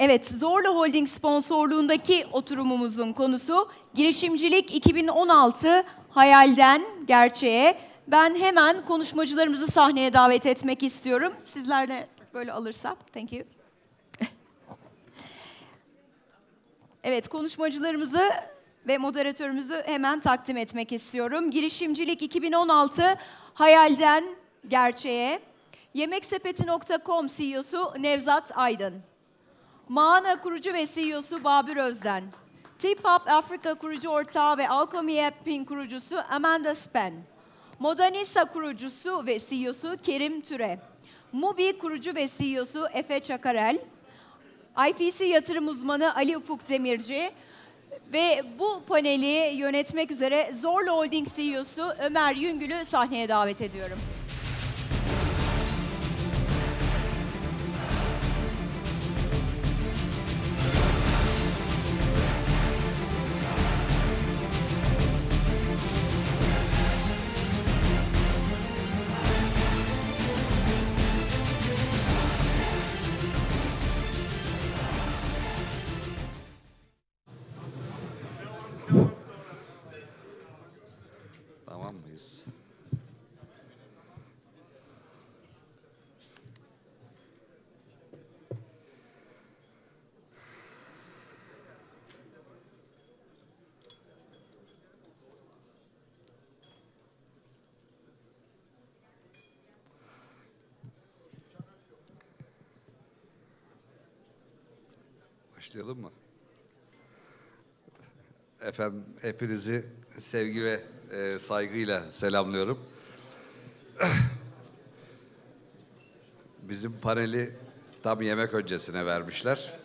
Evet, Zorlu Holding sponsorluğundaki oturumumuzun konusu girişimcilik 2016 hayalden gerçeğe. Ben hemen konuşmacılarımızı sahneye davet etmek istiyorum. Sizler de böyle alırsam. Thank you. Evet, konuşmacılarımızı ve moderatörümüzü hemen takdim etmek istiyorum. Girişimcilik 2016 hayalden gerçeğe. Yemeksepeti.com CEO'su Nevzat Aydın. Maana kurucu ve CEO'su Babür Özden. Tip-Up Afrika kurucu ortağı ve Alchemy App'in kurucusu Amanda Spen. Modanisa kurucusu ve CEO'su Kerim Türe. Mubi kurucu ve CEO'su Efe Çakarel. IFC yatırım uzmanı Ali Ufuk Demirci ve bu paneli yönetmek üzere Zorlu Holding CEO'su Ömer Yüngül'ü sahneye davet ediyorum. Başlayalım mı? Efendim hepinizi sevgi ve e, saygıyla selamlıyorum. Bizim paneli tam yemek öncesine vermişler.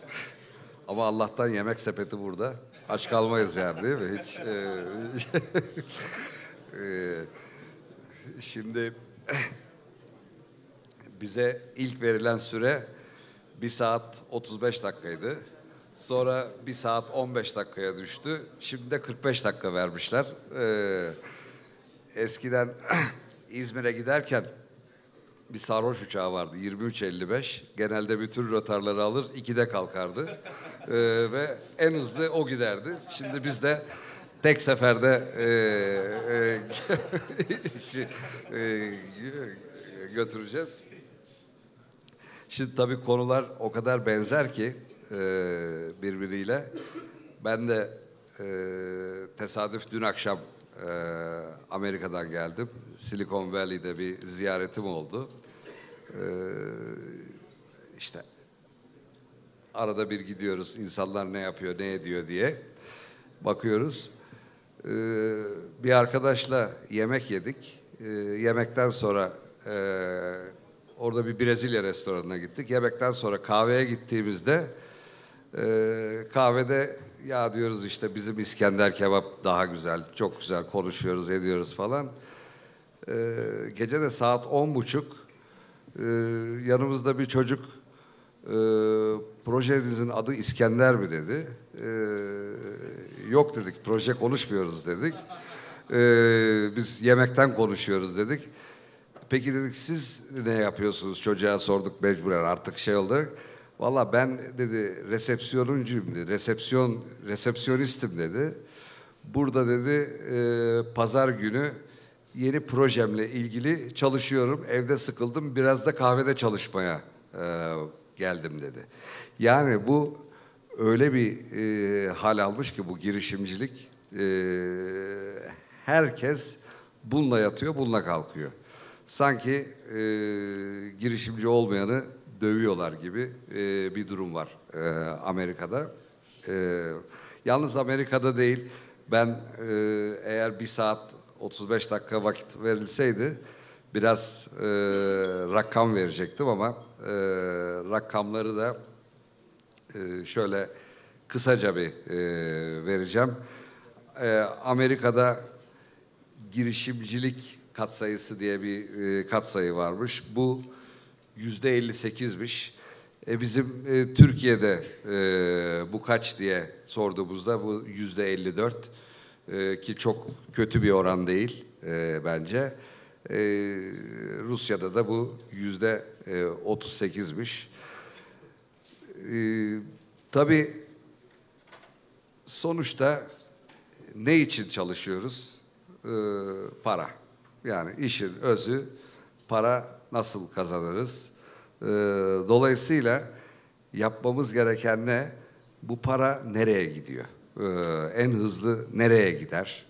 Ama Allah'tan yemek sepeti burada. Aç kalmayız yani değil mi? Hiç. e, e, şimdi bize ilk verilen süre 1 saat 35 dakikaydı. Sonra 1 saat 15 dakikaya düştü. Şimdi de 45 dakika vermişler. Ee, eskiden İzmir'e giderken bir sarhoş uçağı vardı 23.55. Genelde bütün rotarları alır 2'de kalkardı. Ee, ve en hızlı o giderdi. Şimdi biz de tek seferde e, e, e, götüreceğiz. Şimdi tabii konular o kadar benzer ki e, birbiriyle. Ben de e, tesadüf dün akşam e, Amerika'dan geldim. Silicon Valley'de bir ziyaretim oldu. E, işte arada bir gidiyoruz insanlar ne yapıyor ne ediyor diye bakıyoruz. E, bir arkadaşla yemek yedik. E, yemekten sonra e, orada bir Brezilya restoranına gittik. Yemekten sonra kahveye gittiğimizde kahvede ya diyoruz işte bizim İskender kebap daha güzel, çok güzel konuşuyoruz, ediyoruz falan. Ee, gece de saat on buçuk ee, yanımızda bir çocuk e, projenizin adı İskender mi dedi. Ee, yok dedik, proje konuşmuyoruz dedik. Ee, biz yemekten konuşuyoruz dedik. Peki dedik siz ne yapıyorsunuz çocuğa sorduk mecburen artık şey olarak. Valla ben dedi resepsiyonuncuyum dedi. Resepsiyon, resepsiyonistim dedi. Burada dedi e, pazar günü yeni projemle ilgili çalışıyorum. Evde sıkıldım biraz da kahvede çalışmaya e, geldim dedi. Yani bu öyle bir e, hal almış ki bu girişimcilik. E, herkes bununla yatıyor, bununla kalkıyor. Sanki e, girişimci olmayanı dövüyorlar gibi e, bir durum var e, Amerika'da. E, yalnız Amerika'da değil, ben e, eğer bir saat 35 dakika vakit verilseydi biraz e, rakam verecektim ama e, rakamları da e, şöyle kısaca bir e, vereceğim. E, Amerika'da girişimcilik katsayısı diye bir e, katsayı varmış. Bu yüzde 58'miş. E bizim e, Türkiye'de e, bu kaç diye sorduğumuzda bu yüzde 54 e, ki çok kötü bir oran değil e, bence. E, Rusya'da da bu yüzde 38'miş. E, Tabii sonuçta ne için çalışıyoruz? Ee, para. Yani işin özü para nasıl kazanırız? Ee, dolayısıyla yapmamız gereken ne? Bu para nereye gidiyor? Ee, en hızlı nereye gider?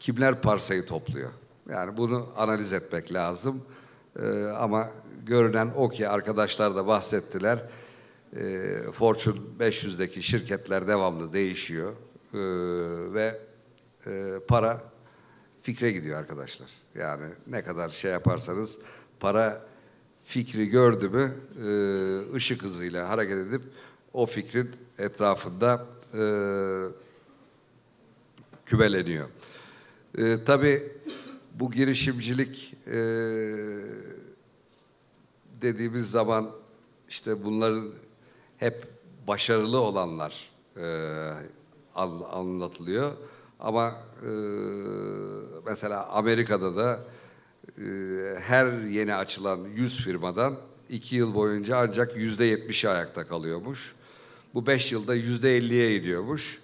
Kimler parsayı topluyor? Yani bunu analiz etmek lazım. Ee, ama görünen o ki arkadaşlar da bahsettiler. Fortune 500'deki şirketler devamlı değişiyor. Ve e, para fikre gidiyor arkadaşlar. Yani ne kadar şey yaparsanız para fikri gördü mü e, ışık hızıyla hareket edip o fikrin etrafında e, kümeleniyor. E, tabii bu girişimcilik e, dediğimiz zaman işte bunların hep başarılı olanlar e, an- anlatılıyor. Ama e, mesela Amerika'da da e, her yeni açılan 100 firmadan iki yıl boyunca ancak yüzde yetmişi ayakta kalıyormuş. Bu beş yılda yüzde elliye iniyormuş.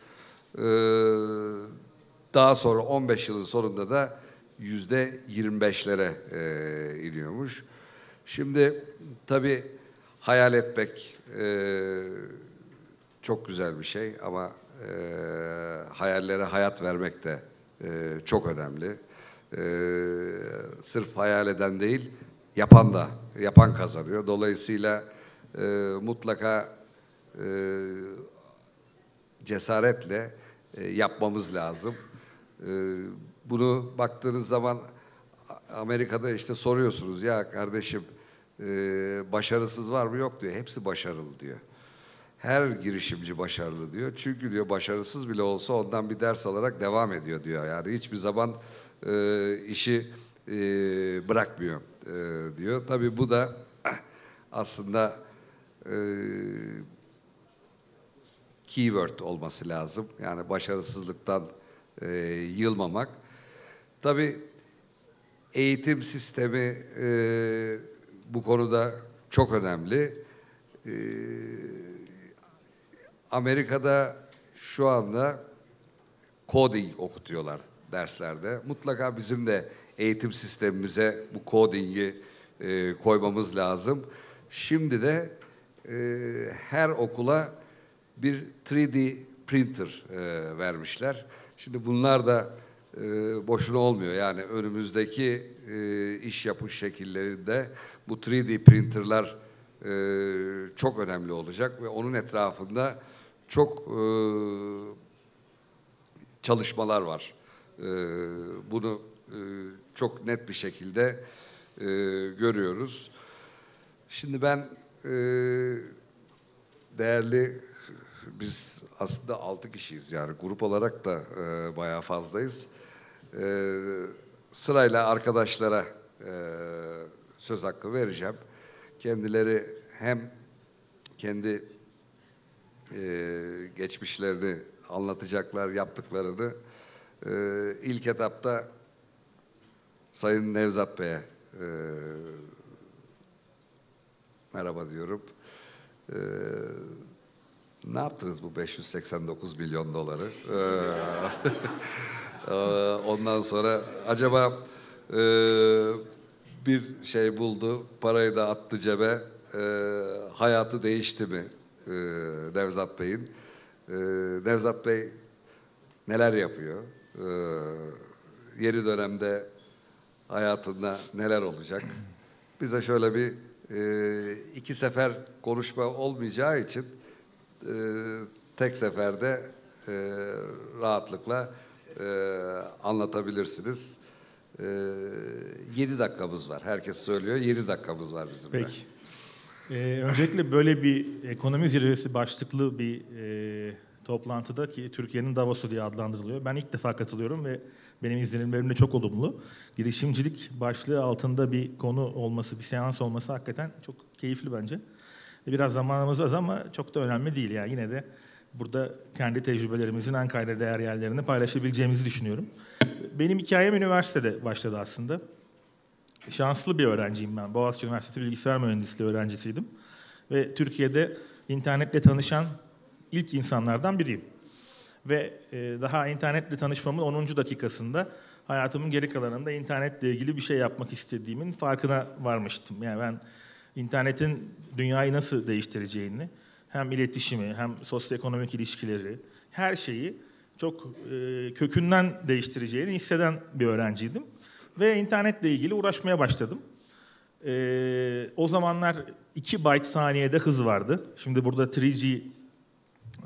E, daha sonra 15 yılın sonunda da yüzde 25'lere e, iniyormuş. Şimdi tabii hayal etmek e, çok güzel bir şey ama e, hayallere hayat vermek de e, çok önemli. E, sırf hayal eden değil, yapan da, yapan kazanıyor. Dolayısıyla e, mutlaka e, cesaretle e, yapmamız lazım. E, bunu baktığınız zaman Amerika'da işte soruyorsunuz ya kardeşim e, başarısız var mı yok diyor. Hepsi başarılı diyor. Her girişimci başarılı diyor. Çünkü diyor başarısız bile olsa ondan bir ders alarak devam ediyor diyor. Yani hiçbir zaman e, işi e, bırakmıyor e, diyor. Tabii bu da aslında e, keyword olması lazım. Yani başarısızlıktan e, yılmamak. Tabii eğitim sistemi e, bu konuda çok önemli. E, Amerika'da şu anda coding okutuyorlar derslerde. Mutlaka bizim de eğitim sistemimize bu codingi e, koymamız lazım. Şimdi de e, her okula bir 3D printer e, vermişler. Şimdi bunlar da e, boşuna olmuyor. Yani önümüzdeki e, iş yapış şekillerinde bu 3D printerlar e, çok önemli olacak ve onun etrafında çok e, çalışmalar var. E, bunu e, çok net bir şekilde e, görüyoruz. Şimdi ben e, değerli biz aslında altı kişiyiz yani grup olarak da e, bayağı fazlayız. E, sırayla arkadaşlara e, söz hakkı vereceğim. Kendileri hem kendi e, geçmişlerini anlatacaklar, yaptıklarını. E, ilk etapta Sayın Nevzat Bey'e e, merhaba diyorum. E, ne yaptınız bu 589 milyon doları? E, ondan sonra acaba e, bir şey buldu, parayı da attı cebe, e, hayatı değişti mi e, Nevzat Bey'in? E, Nevzat Bey neler yapıyor? E, yeni dönemde hayatında neler olacak? Bize şöyle bir e, iki sefer konuşma olmayacağı için e, tek seferde e, rahatlıkla e, anlatabilirsiniz. E, yedi dakikamız var. Herkes söylüyor. Yedi dakikamız var bizim. Peki. Ee, öncelikle böyle bir ekonomi zirvesi başlıklı bir e, toplantıda ki Türkiye'nin Davos'u diye adlandırılıyor. Ben ilk defa katılıyorum ve benim izlenimlerim de çok olumlu. Girişimcilik başlığı altında bir konu olması, bir seans olması hakikaten çok keyifli bence. Biraz zamanımız az ama çok da önemli değil. Yani yine de burada kendi tecrübelerimizin en kayda değer yerlerini paylaşabileceğimizi düşünüyorum. Benim hikayem üniversitede başladı aslında. Şanslı bir öğrenciyim ben. Boğaziçi Üniversitesi Bilgisayar Mühendisliği öğrencisiydim. Ve Türkiye'de internetle tanışan ilk insanlardan biriyim. Ve e, daha internetle tanışmamın 10. dakikasında hayatımın geri kalanında internetle ilgili bir şey yapmak istediğimin farkına varmıştım. Yani ben internetin dünyayı nasıl değiştireceğini, hem iletişimi, hem sosyoekonomik ilişkileri, her şeyi çok e, kökünden değiştireceğini hisseden bir öğrenciydim. Ve internetle ilgili uğraşmaya başladım. E, o zamanlar 2 byte saniyede hız vardı. Şimdi burada 3G,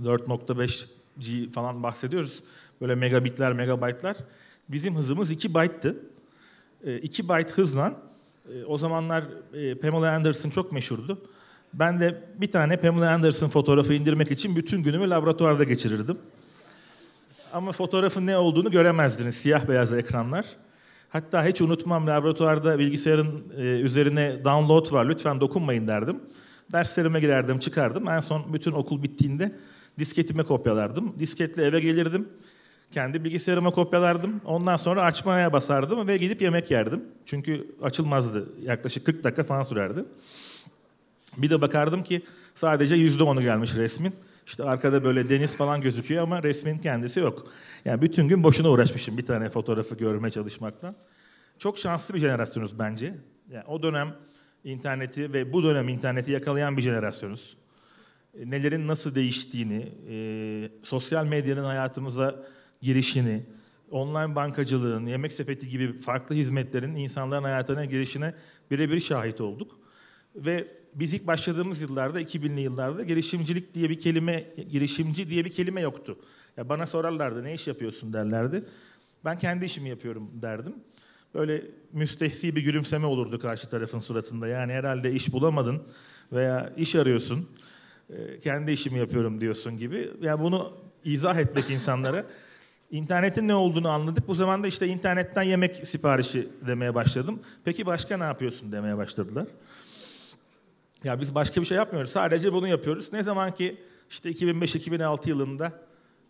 4.5G falan bahsediyoruz. Böyle megabitler, megabaytlar. Bizim hızımız 2 byte'tı. 2 byte hızla e, o zamanlar e, Pamela Anderson çok meşhurdu. Ben de bir tane Pamela Anderson fotoğrafı indirmek için bütün günümü laboratuvarda geçirirdim. Ama fotoğrafın ne olduğunu göremezdiniz. Siyah beyaz ekranlar. Hatta hiç unutmam laboratuvarda bilgisayarın e, üzerine download var lütfen dokunmayın derdim. Derslerime girerdim çıkardım. En son bütün okul bittiğinde disketime kopyalardım. Disketle eve gelirdim. Kendi bilgisayarıma kopyalardım. Ondan sonra açmaya basardım ve gidip yemek yerdim. Çünkü açılmazdı. Yaklaşık 40 dakika falan sürerdi. Bir de bakardım ki sadece %10'u gelmiş resmin. İşte arkada böyle deniz falan gözüküyor ama resmin kendisi yok. Yani bütün gün boşuna uğraşmışım bir tane fotoğrafı görmeye çalışmaktan. Çok şanslı bir jenerasyonuz bence. Yani o dönem interneti ve bu dönem interneti yakalayan bir jenerasyonuz. E, nelerin nasıl değiştiğini, e, sosyal medyanın hayatımıza girişini, online bankacılığın, yemek sepeti gibi farklı hizmetlerin insanların hayatına girişine birebir şahit olduk. Ve biz ilk başladığımız yıllarda, 2000'li yıllarda girişimcilik diye bir kelime, girişimci diye bir kelime yoktu. Ya bana sorarlardı ne iş yapıyorsun derlerdi. Ben kendi işimi yapıyorum derdim. Böyle müstehsi bir gülümseme olurdu karşı tarafın suratında. Yani herhalde iş bulamadın veya iş arıyorsun, e, kendi işimi yapıyorum diyorsun gibi. Yani bunu izah etmek insanlara. İnternetin ne olduğunu anladık. Bu zaman da işte internetten yemek siparişi demeye başladım. Peki başka ne yapıyorsun demeye başladılar. Ya biz başka bir şey yapmıyoruz. Sadece bunu yapıyoruz. Ne zaman ki işte 2005-2006 yılında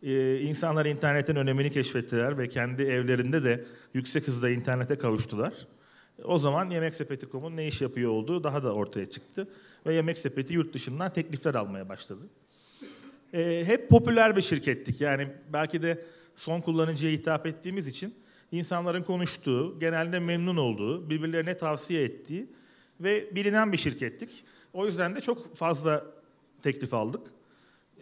e, insanlar internetin önemini keşfettiler ve kendi evlerinde de yüksek hızda internete kavuştular. O zaman Yemek Sepeti.com'un ne iş yapıyor olduğu daha da ortaya çıktı. Ve Yemek Sepeti yurt dışından teklifler almaya başladı. E, hep popüler bir şirkettik. Yani belki de son kullanıcıya hitap ettiğimiz için insanların konuştuğu, genelde memnun olduğu, birbirlerine tavsiye ettiği ve bilinen bir şirkettik. O yüzden de çok fazla teklif aldık.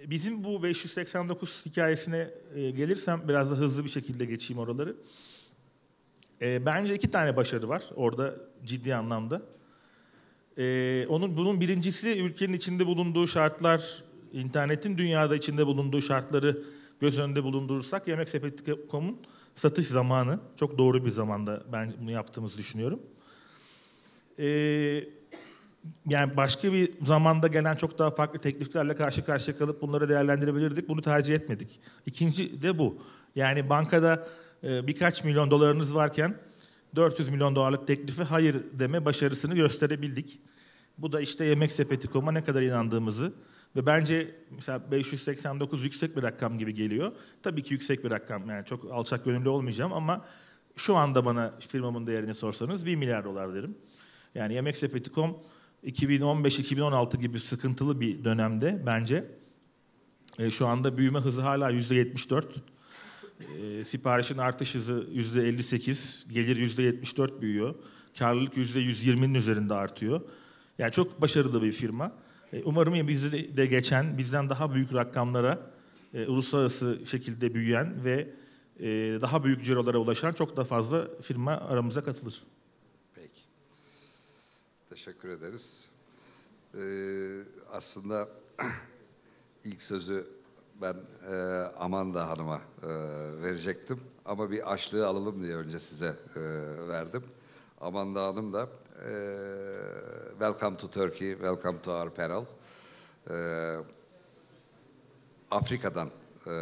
Bizim bu 589 hikayesine e, gelirsem biraz da hızlı bir şekilde geçeyim oraları. E, bence iki tane başarı var orada ciddi anlamda. E, onun bunun birincisi ülkenin içinde bulunduğu şartlar, internetin dünyada içinde bulunduğu şartları göz önünde bulundurursak Yemek Sepeti.com'un satış zamanı çok doğru bir zamanda ben bunu yaptığımızı düşünüyorum. Ee, yani başka bir zamanda gelen çok daha farklı tekliflerle karşı karşıya kalıp bunları değerlendirebilirdik. Bunu tercih etmedik. İkinci de bu. Yani bankada e, birkaç milyon dolarınız varken 400 milyon dolarlık teklifi hayır deme başarısını gösterebildik. Bu da işte Yemek Sepeti.com'a ne kadar inandığımızı ve bence mesela 589 yüksek bir rakam gibi geliyor. Tabii ki yüksek bir rakam yani çok alçak gönüllü olmayacağım ama şu anda bana firmamın değerini sorsanız 1 milyar dolar derim. Yani Yemek Sepeti.com 2015-2016 gibi sıkıntılı bir dönemde bence e, şu anda büyüme hızı hala %74. E, siparişin artış hızı %58, gelir %74 büyüyor. Karlılık %120'nin üzerinde artıyor. Yani çok başarılı bir firma. E, umarım bizi de geçen, bizden daha büyük rakamlara e, uluslararası şekilde büyüyen ve e, daha büyük cirolara ulaşan çok da fazla firma aramıza katılır. Teşekkür ederiz. Ee, aslında ilk sözü ben e, Amanda Hanım'a e, verecektim. Ama bir açlığı alalım diye önce size e, verdim. Amanda Hanım da uh, welcome to Turkey, welcome to our panel. Uh, Afrika'dan uh,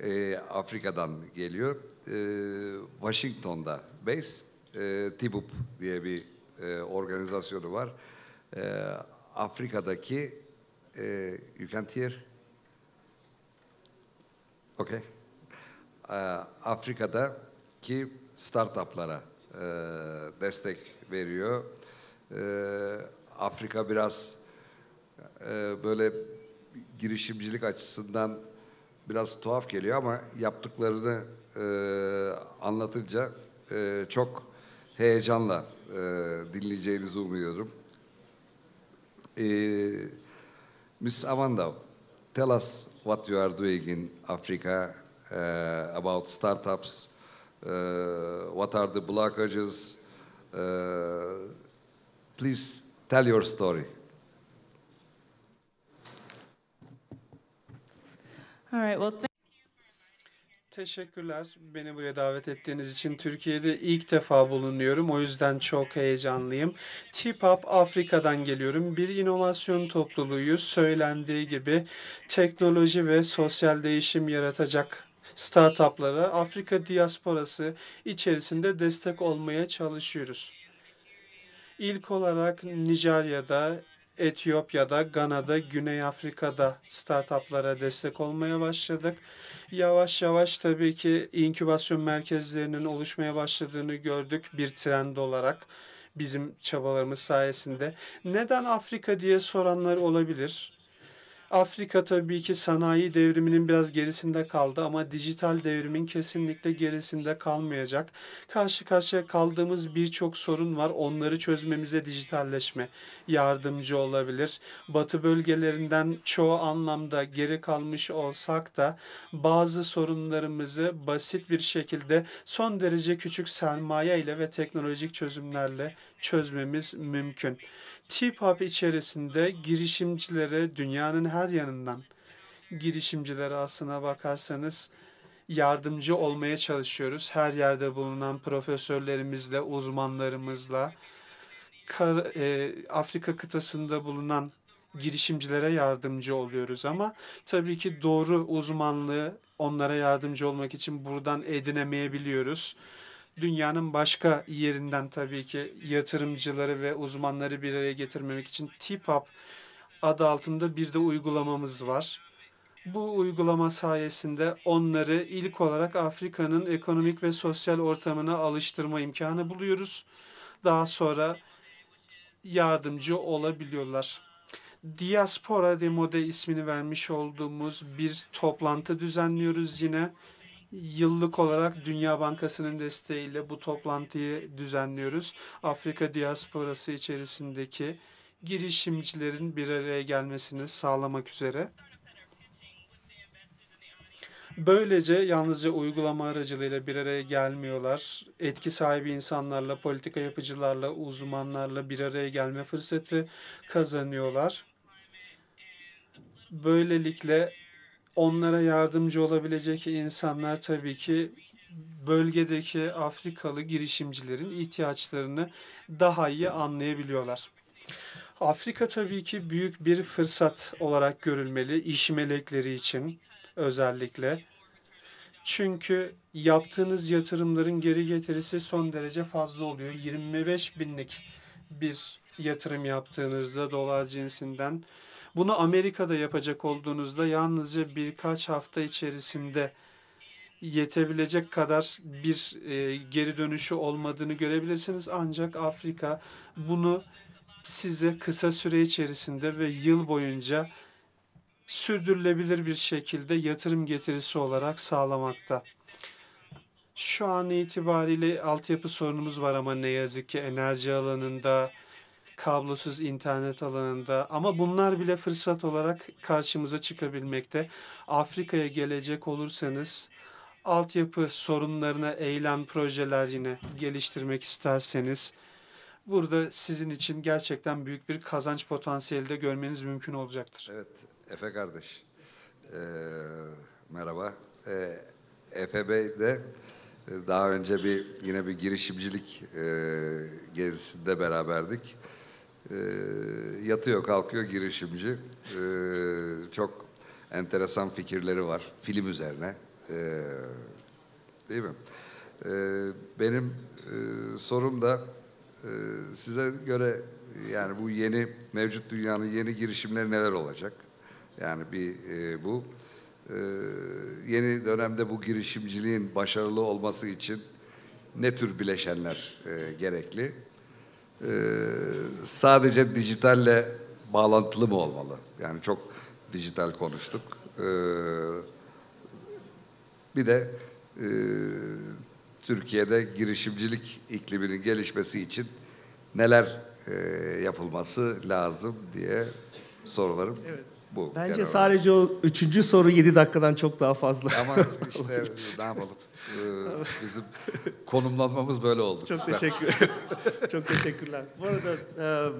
e, Afrika'dan geliyor. E, Washington'da base. E, TİBUP diye bir e, organizasyonu var. E, Afrika'daki e, you can't hear? Okay. E, Afrika'daki startuplara e, destek veriyor. E, Afrika biraz e, böyle girişimcilik açısından biraz tuhaf geliyor ama yaptıklarını e, anlatınca e, çok heyecanla e, dinleyeceğinizi umuyorum. E, Ms. Amanda, tell us what you are doing in Africa uh, about startups. Uh, what are the blockages? Uh, please tell your story. All right. Well, Teşekkürler beni buraya davet ettiğiniz için. Türkiye'de ilk defa bulunuyorum. O yüzden çok heyecanlıyım. TİPAP Afrika'dan geliyorum. Bir inovasyon topluluğuyuz. Söylendiği gibi teknoloji ve sosyal değişim yaratacak startuplara Afrika diasporası içerisinde destek olmaya çalışıyoruz. İlk olarak Nijerya'da, Etiyopya'da, Gana'da, Güney Afrika'da startuplara destek olmaya başladık. Yavaş yavaş tabii ki inkübasyon merkezlerinin oluşmaya başladığını gördük bir trend olarak bizim çabalarımız sayesinde. Neden Afrika diye soranlar olabilir. Afrika tabii ki sanayi devriminin biraz gerisinde kaldı ama dijital devrimin kesinlikle gerisinde kalmayacak. Karşı karşıya kaldığımız birçok sorun var. Onları çözmemize dijitalleşme yardımcı olabilir. Batı bölgelerinden çoğu anlamda geri kalmış olsak da bazı sorunlarımızı basit bir şekilde son derece küçük sermaye ile ve teknolojik çözümlerle çözmemiz mümkün. TİPAP içerisinde girişimcilere dünyanın her yanından girişimcilere aslına bakarsanız yardımcı olmaya çalışıyoruz. Her yerde bulunan profesörlerimizle, uzmanlarımızla, Kar- e, Afrika kıtasında bulunan girişimcilere yardımcı oluyoruz ama tabii ki doğru uzmanlığı onlara yardımcı olmak için buradan edinemeyebiliyoruz. Dünyanın başka yerinden tabii ki yatırımcıları ve uzmanları bir araya getirmemek için TİPAP adı altında bir de uygulamamız var. Bu uygulama sayesinde onları ilk olarak Afrika'nın ekonomik ve sosyal ortamına alıştırma imkanı buluyoruz. Daha sonra yardımcı olabiliyorlar. Diaspora Demode ismini vermiş olduğumuz bir toplantı düzenliyoruz yine. Yıllık olarak Dünya Bankası'nın desteğiyle bu toplantıyı düzenliyoruz. Afrika diasporası içerisindeki girişimcilerin bir araya gelmesini sağlamak üzere. Böylece yalnızca uygulama aracılığıyla bir araya gelmiyorlar. Etki sahibi insanlarla, politika yapıcılarla, uzmanlarla bir araya gelme fırsatı kazanıyorlar. Böylelikle onlara yardımcı olabilecek insanlar tabii ki bölgedeki Afrikalı girişimcilerin ihtiyaçlarını daha iyi anlayabiliyorlar. Afrika tabii ki büyük bir fırsat olarak görülmeli iş melekleri için özellikle. Çünkü yaptığınız yatırımların geri getirisi son derece fazla oluyor. 25 binlik bir yatırım yaptığınızda dolar cinsinden bunu Amerika'da yapacak olduğunuzda yalnızca birkaç hafta içerisinde yetebilecek kadar bir e, geri dönüşü olmadığını görebilirsiniz. Ancak Afrika bunu size kısa süre içerisinde ve yıl boyunca sürdürülebilir bir şekilde yatırım getirisi olarak sağlamakta. Şu an itibariyle altyapı sorunumuz var ama ne yazık ki enerji alanında, kablosuz internet alanında ama bunlar bile fırsat olarak karşımıza çıkabilmekte. Afrika'ya gelecek olursanız altyapı sorunlarına eylem projeler yine geliştirmek isterseniz burada sizin için gerçekten büyük bir kazanç potansiyeli de görmeniz mümkün olacaktır. Evet, Efe kardeş. Ee, merhaba. Ee, Efe Bey de e, daha önce bir yine bir girişimcilik e, gezisinde beraberdik. Ee, yatıyor kalkıyor girişimci. Ee, çok enteresan fikirleri var film üzerine. Ee, değil mi? Ee, benim e, sorum da e, size göre yani bu yeni mevcut dünyanın yeni girişimleri neler olacak? Yani bir e, bu e, yeni dönemde bu girişimciliğin başarılı olması için ne tür bileşenler e, gerekli? E, sadece dijitalle bağlantılı mı olmalı? Yani çok dijital konuştuk. Ee, bir de e, Türkiye'de girişimcilik ikliminin gelişmesi için neler e, yapılması lazım diye sorularım bu. Bence genel sadece o üçüncü soru 7 dakikadan çok daha fazla. Ama işte ne yapalım? Ee, bizim konumlanmamız böyle oldu. Çok teşekkür Çok teşekkürler. Bu arada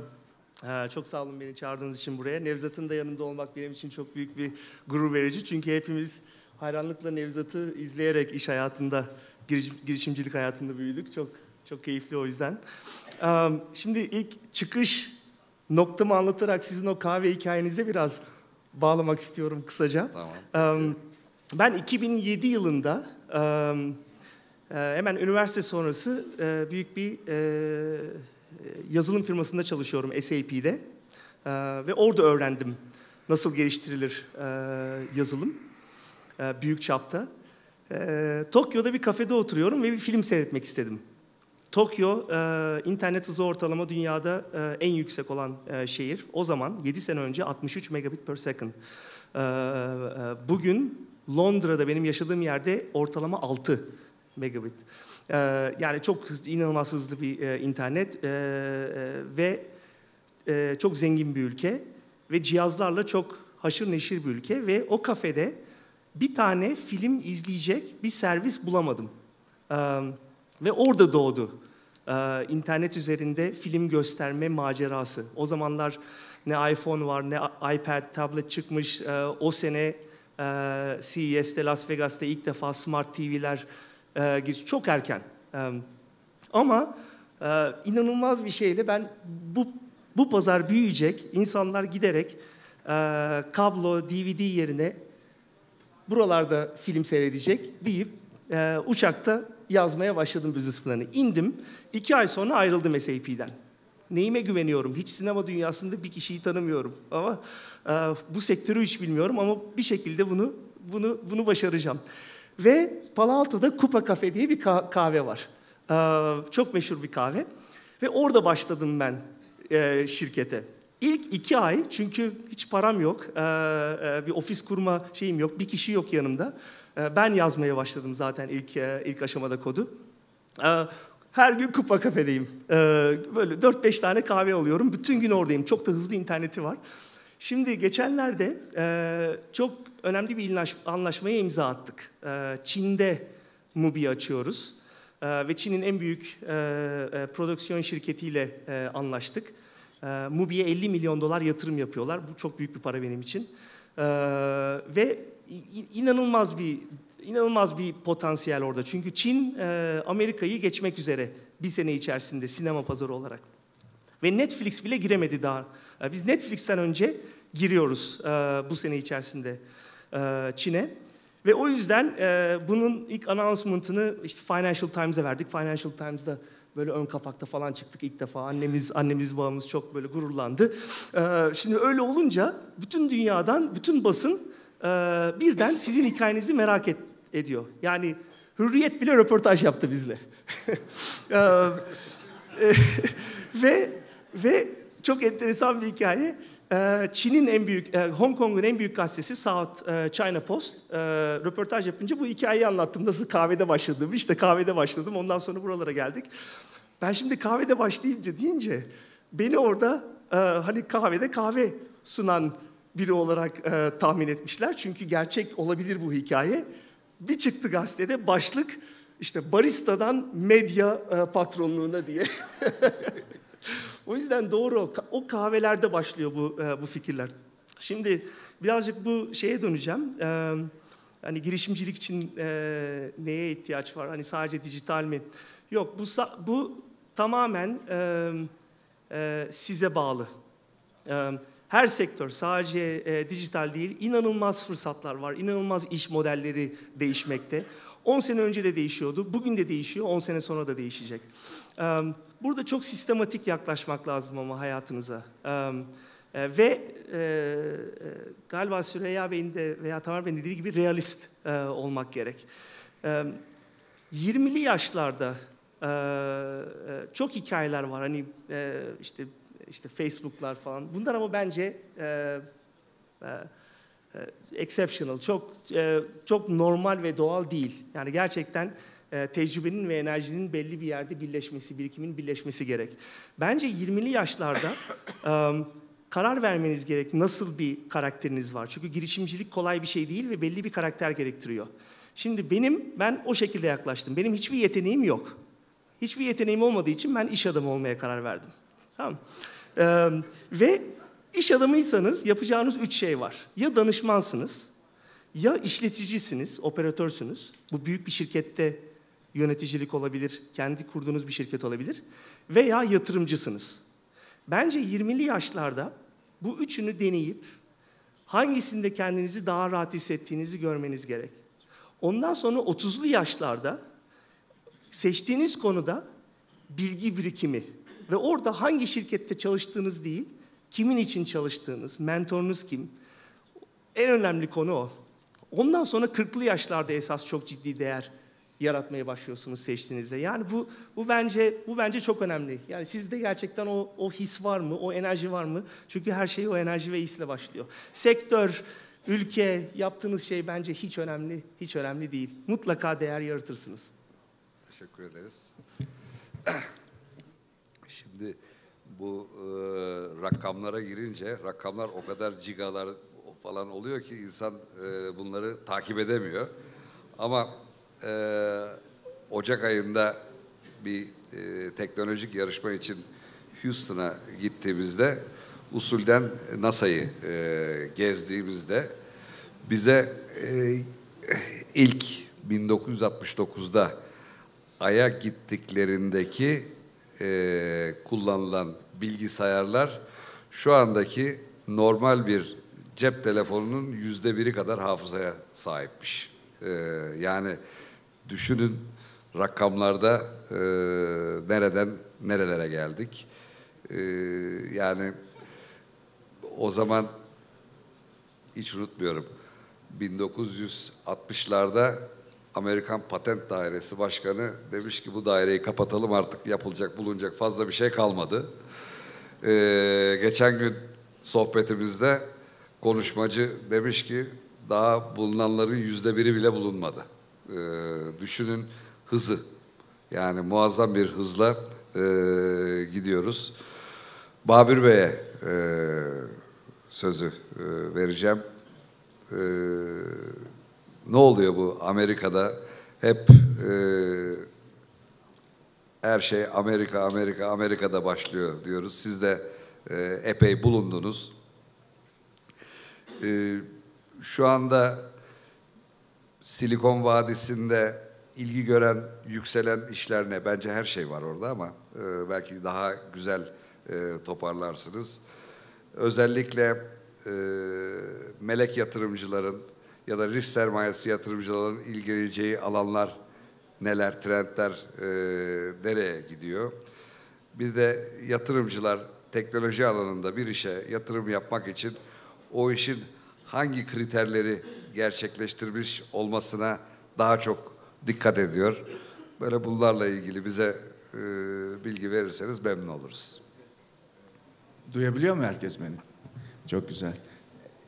e, çok sağ olun beni çağırdığınız için buraya. Nevzat'ın da yanında olmak benim için çok büyük bir gurur verici. Çünkü hepimiz hayranlıkla Nevzat'ı izleyerek iş hayatında, giriş- girişimcilik hayatında büyüdük. Çok çok keyifli o yüzden. Şimdi ilk çıkış noktamı anlatarak sizin o kahve hikayenize biraz bağlamak istiyorum kısaca. Tamam. Ben 2007 yılında e, hemen üniversite sonrası e, büyük bir e, yazılım firmasında çalışıyorum SAP'de. Ve orada öğrendim nasıl geliştirilir yazılım büyük çapta. Tokyo'da bir kafede oturuyorum ve bir film seyretmek istedim. Tokyo e, internet hızı ortalama dünyada e, en yüksek olan e, şehir. O zaman 7 sene önce 63 megabit per second. E, e, bugün Londra'da benim yaşadığım yerde ortalama 6 megabit. E, yani çok hızlı, inanılmaz hızlı bir e, internet e, e, ve e, çok zengin bir ülke ve cihazlarla çok haşır neşir bir ülke ve o kafede bir tane film izleyecek bir servis bulamadım. Ee, ve orada doğdu ee, internet üzerinde film gösterme macerası. O zamanlar ne iPhone var ne iPad, tablet çıkmış. Ee, o sene e, CES'te Las Vegas'ta ilk defa smart TV'ler e, giriş çok erken. Ee, ama e, inanılmaz bir şeyle ben bu bu pazar büyüyecek, insanlar giderek e, kablo, DVD yerine buralarda film seyredecek deyip e, uçakta yazmaya başladım business planı. İndim, iki ay sonra ayrıldım SAP'den. Neyime güveniyorum? Hiç sinema dünyasında bir kişiyi tanımıyorum. Ama e, bu sektörü hiç bilmiyorum ama bir şekilde bunu bunu bunu başaracağım. Ve Palo Alto'da Kupa Cafe diye bir ka- kahve var. E, çok meşhur bir kahve. Ve orada başladım ben e, şirkete. İlk iki ay çünkü hiç param yok, e, e, bir ofis kurma şeyim yok, bir kişi yok yanımda. E, ben yazmaya başladım zaten ilk e, ilk aşamada kodu. E, her gün Kupa Kafe'deyim. E, böyle 4-5 tane kahve alıyorum. Bütün gün oradayım. Çok da hızlı interneti var. Şimdi geçenlerde e, çok önemli bir anlaşmaya imza attık. Çin'de Mubi açıyoruz. Ve Çin'in en büyük e, prodüksiyon şirketiyle anlaştık. Mubi'ye 50 milyon dolar yatırım yapıyorlar. Bu çok büyük bir para benim için. Ve inanılmaz bir inanılmaz bir potansiyel orada. Çünkü Çin e, Amerika'yı geçmek üzere bir sene içerisinde sinema pazarı olarak. Ve Netflix bile giremedi daha. E, Biz Netflix'ten önce giriyoruz e, bu sene içerisinde Çin'e. Ve o yüzden bunun ilk announcement'ını işte Financial Times'a verdik. Financial Times'da böyle ön kapakta falan çıktık ilk defa. Annemiz, annemiz babamız çok böyle gururlandı. Şimdi öyle olunca bütün dünyadan, bütün basın e, birden sizin hikayenizi merak et, ediyor. Yani Hürriyet bile röportaj yaptı bizle. E, e, ve ve çok enteresan bir hikaye. Ee, Çin'in en büyük, e, Hong Kong'un en büyük gazetesi South e, China Post röportaj yapınca bu hikayeyi anlattım. Nasıl kahvede başladığımı. İşte kahvede başladım. Ondan sonra buralara geldik. Ben şimdi kahvede başlayınca deyince beni orada e, hani kahvede kahve sunan biri olarak e, tahmin etmişler. Çünkü gerçek olabilir bu hikaye. Bir çıktı gazetede başlık işte baristadan medya e, patronluğuna diye. o yüzden doğru o, ka- o kahvelerde başlıyor bu e, bu fikirler. Şimdi birazcık bu şeye döneceğim. E, hani girişimcilik için e, neye ihtiyaç var? Hani sadece dijital mi? Yok bu bu tamamen e, e, size bağlı. E, her sektör sadece e, dijital değil, inanılmaz fırsatlar var, inanılmaz iş modelleri değişmekte. 10 sene önce de değişiyordu, bugün de değişiyor, 10 sene sonra da değişecek. E, burada çok sistematik yaklaşmak lazım ama hayatınıza. E, ve e, e, galiba Süreyya Bey'in de veya Tamer Bey'in dediği gibi realist e, olmak gerek. E, 20'li yaşlarda e, çok hikayeler var. Hani e, işte işte Facebook'lar falan. Bunlar ama bence e, e, e, exceptional, çok e, çok normal ve doğal değil. Yani gerçekten e, tecrübenin ve enerjinin belli bir yerde birleşmesi, birikimin birleşmesi gerek. Bence 20'li yaşlarda e, karar vermeniz gerek nasıl bir karakteriniz var. Çünkü girişimcilik kolay bir şey değil ve belli bir karakter gerektiriyor. Şimdi benim, ben o şekilde yaklaştım. Benim hiçbir yeteneğim yok. Hiçbir yeteneğim olmadığı için ben iş adamı olmaya karar verdim. Tamam ee, Ve iş adamıysanız yapacağınız üç şey var. Ya danışmansınız, ya işleticisiniz, operatörsünüz. Bu büyük bir şirkette yöneticilik olabilir, kendi kurduğunuz bir şirket olabilir. Veya yatırımcısınız. Bence 20'li yaşlarda bu üçünü deneyip hangisinde kendinizi daha rahat hissettiğinizi görmeniz gerek. Ondan sonra 30'lu yaşlarda seçtiğiniz konuda bilgi birikimi ve orada hangi şirkette çalıştığınız değil, kimin için çalıştığınız, mentorunuz kim? En önemli konu o. Ondan sonra 40'lı yaşlarda esas çok ciddi değer yaratmaya başlıyorsunuz seçtiğinizde. Yani bu bu bence bu bence çok önemli. Yani sizde gerçekten o o his var mı? O enerji var mı? Çünkü her şey o enerji ve hisle başlıyor. Sektör, ülke, yaptığınız şey bence hiç önemli, hiç önemli değil. Mutlaka değer yaratırsınız. Teşekkür ederiz. Şimdi bu e, rakamlara girince rakamlar o kadar gigalar falan oluyor ki insan e, bunları takip edemiyor. Ama e, Ocak ayında bir e, teknolojik yarışma için Houston'a gittiğimizde usulden NASA'yı e, gezdiğimizde bize e, ilk 1969'da Ay'a gittiklerindeki e, kullanılan bilgisayarlar şu andaki normal bir cep telefonunun yüzde biri kadar hafızaya sahipmiş. E, yani düşünün rakamlarda e, nereden nerelere geldik. E, yani o zaman hiç unutmuyorum. 1960'larda Amerikan Patent Dairesi Başkanı demiş ki bu daireyi kapatalım artık yapılacak bulunacak fazla bir şey kalmadı. Ee, geçen gün sohbetimizde konuşmacı demiş ki daha bulunanların yüzde biri bile bulunmadı. Ee, düşünün hızı yani muazzam bir hızla e, gidiyoruz. Babür Bey'e e, sözü e, vereceğim. E, ne oluyor bu Amerika'da? Hep e, her şey Amerika, Amerika, Amerika'da başlıyor diyoruz. Siz de e, epey bulundunuz. E, şu anda Silikon Vadisi'nde ilgi gören, yükselen işler ne? Bence her şey var orada ama e, belki daha güzel e, toparlarsınız. Özellikle e, melek yatırımcıların ya da risk sermayesi yatırımcıların ilgileneceği alanlar neler, trendler e, nereye gidiyor? Bir de yatırımcılar teknoloji alanında bir işe yatırım yapmak için o işin hangi kriterleri gerçekleştirmiş olmasına daha çok dikkat ediyor. Böyle bunlarla ilgili bize e, bilgi verirseniz memnun oluruz. Duyabiliyor mu herkes beni? Çok güzel.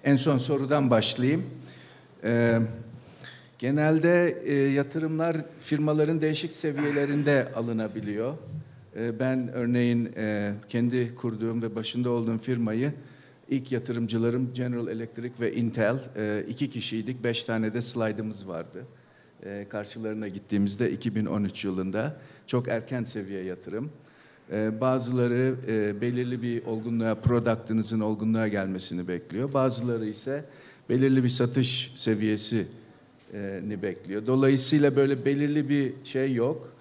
En son sorudan başlayayım. Ee, genelde e, yatırımlar firmaların değişik seviyelerinde alınabiliyor. Ee, ben örneğin e, kendi kurduğum ve başında olduğum firmayı ilk yatırımcılarım General Electric ve Intel. E, iki kişiydik, beş tane de slide'ımız vardı. E, karşılarına gittiğimizde 2013 yılında çok erken seviye yatırım. E, bazıları e, belirli bir olgunluğa, product'ınızın olgunluğa gelmesini bekliyor. Bazıları ise belirli bir satış seviyesini bekliyor. Dolayısıyla böyle belirli bir şey yok.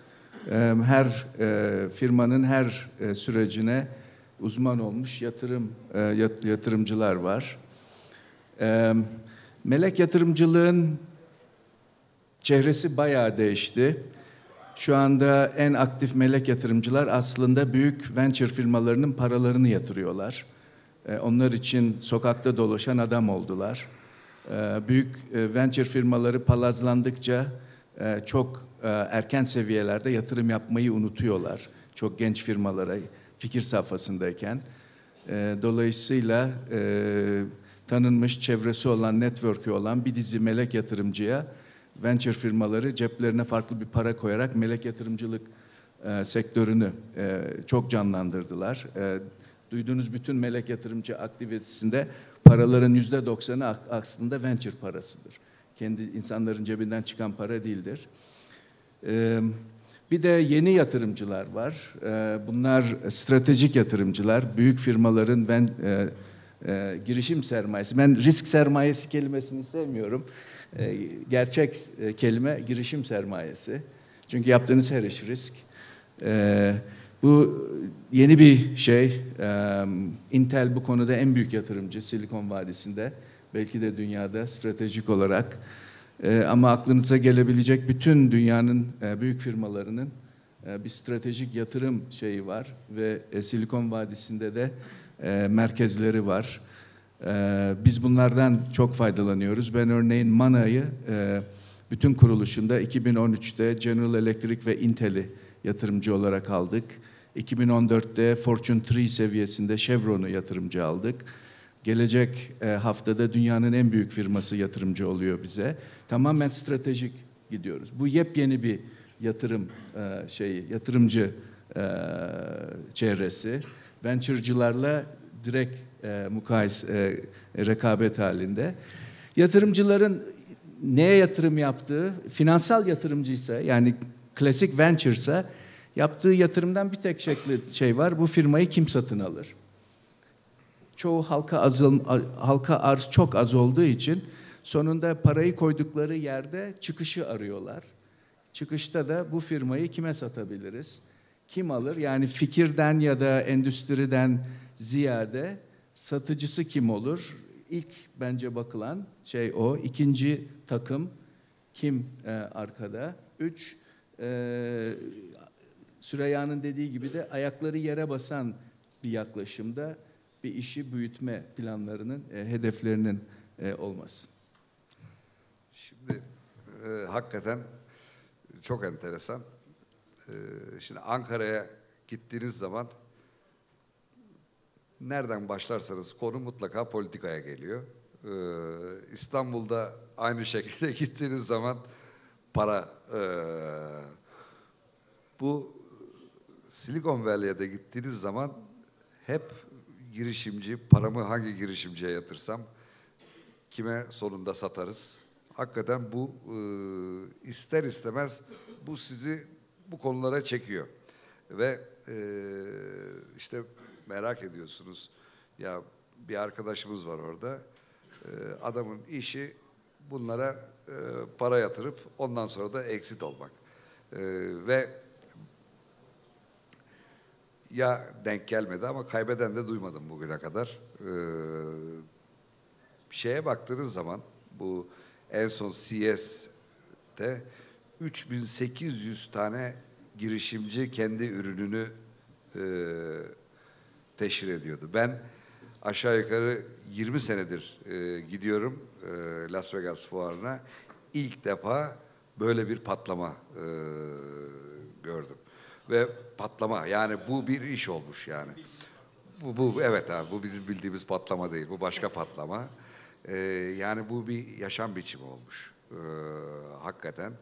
Her firmanın her sürecine uzman olmuş yatırım yatırımcılar var. Melek yatırımcılığın çehresi bayağı değişti. Şu anda en aktif melek yatırımcılar aslında büyük venture firmalarının paralarını yatırıyorlar. Onlar için sokakta dolaşan adam oldular. Ee, büyük e, venture firmaları palazlandıkça e, çok e, erken seviyelerde yatırım yapmayı unutuyorlar. Çok genç firmalara fikir safhasındayken. Dolayısıyla tanınmış çevresi olan, network'ü olan bir dizi melek yatırımcıya venture firmaları ceplerine farklı bir para koyarak melek yatırımcılık sektörünü çok canlandırdılar. Duyduğunuz bütün melek yatırımcı aktivitesinde paraların yüzde doksanı aslında venture parasıdır. Kendi insanların cebinden çıkan para değildir. Bir de yeni yatırımcılar var. Bunlar stratejik yatırımcılar, büyük firmaların ben girişim sermayesi. Ben risk sermayesi kelimesini sevmiyorum. Gerçek kelime girişim sermayesi. Çünkü yaptığınız her iş risk. E, bu yeni bir şey. Intel bu konuda en büyük yatırımcı Silikon Vadisi'nde. Belki de dünyada stratejik olarak. Ama aklınıza gelebilecek bütün dünyanın büyük firmalarının bir stratejik yatırım şeyi var ve Silikon Vadisi'nde de merkezleri var. Biz bunlardan çok faydalanıyoruz. Ben örneğin Mana'yı bütün kuruluşunda 2013'te General Electric ve Intel'i yatırımcı olarak aldık. 2014'te Fortune 3 seviyesinde Chevron'u yatırımcı aldık. Gelecek e, haftada dünyanın en büyük firması yatırımcı oluyor bize. Tamamen stratejik gidiyoruz. Bu yepyeni bir yatırım e, şeyi, yatırımcı e, çevresi. Venture'cılarla direkt mukayes, rekabet halinde. Yatırımcıların neye yatırım yaptığı, finansal yatırımcıysa yani klasik venture'sa yaptığı yatırımdan bir tek şekli şey var. Bu firmayı kim satın alır? Çoğu halka azal, halka arz çok az olduğu için sonunda parayı koydukları yerde çıkışı arıyorlar. Çıkışta da bu firmayı kime satabiliriz? Kim alır? Yani fikirden ya da endüstriden ziyade satıcısı kim olur? İlk bence bakılan şey o. İkinci takım kim e, arkada? Üç, e, Süreyya'nın dediği gibi de ayakları yere basan bir yaklaşımda bir işi büyütme planlarının, e, hedeflerinin e, olması. Şimdi e, hakikaten çok enteresan. E, şimdi Ankara'ya gittiğiniz zaman nereden başlarsanız konu mutlaka politikaya geliyor. E, İstanbul'da aynı şekilde gittiğiniz zaman para e, bu Silikon Valley'e gittiğiniz zaman hep girişimci, paramı hangi girişimciye yatırsam, kime sonunda satarız. Hakikaten bu e, ister istemez bu sizi bu konulara çekiyor. Ve e, işte merak ediyorsunuz. Ya bir arkadaşımız var orada. E, adamın işi bunlara para yatırıp ondan sonra da exit olmak. Ve ya denk gelmedi ama kaybeden de duymadım bugüne kadar. Ee, şeye baktığınız zaman bu en son CS'te 3800 tane girişimci kendi ürününü e, teşhir ediyordu. Ben aşağı yukarı 20 senedir e, gidiyorum e, Las Vegas fuarına. İlk defa böyle bir patlama e, gördüm ve patlama. Yani bu bir iş olmuş yani. Bu, bu evet abi bu bizim bildiğimiz patlama değil. Bu başka patlama. Ee, yani bu bir yaşam biçimi olmuş. Ee, hakikaten.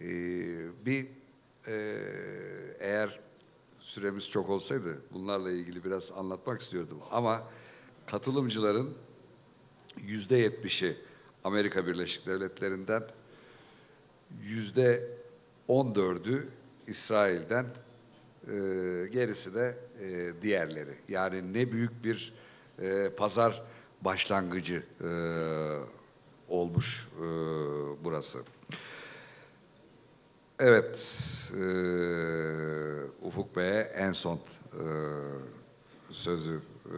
Ee, bir e, eğer süremiz çok olsaydı bunlarla ilgili biraz anlatmak istiyordum. Ama katılımcıların yüzde yetmişi Amerika Birleşik Devletleri'nden yüzde on dördü İsrail'den, e, gerisi de e, diğerleri. Yani ne büyük bir e, pazar başlangıcı e, olmuş e, burası. Evet, e, Ufuk Bey'e en son e, sözü e,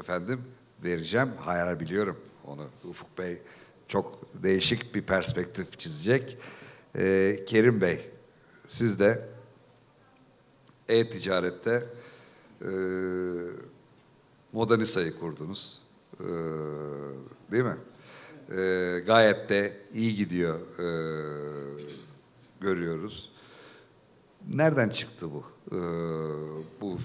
efendim vereceğim. Hayal biliyorum onu. Ufuk Bey çok değişik bir perspektif çizecek. Ee, Kerim Bey, siz de e-ticarette e, Modernisa'yı kurdunuz. E, değil mi? E, gayet de iyi gidiyor e, görüyoruz. Nereden çıktı bu? E, bu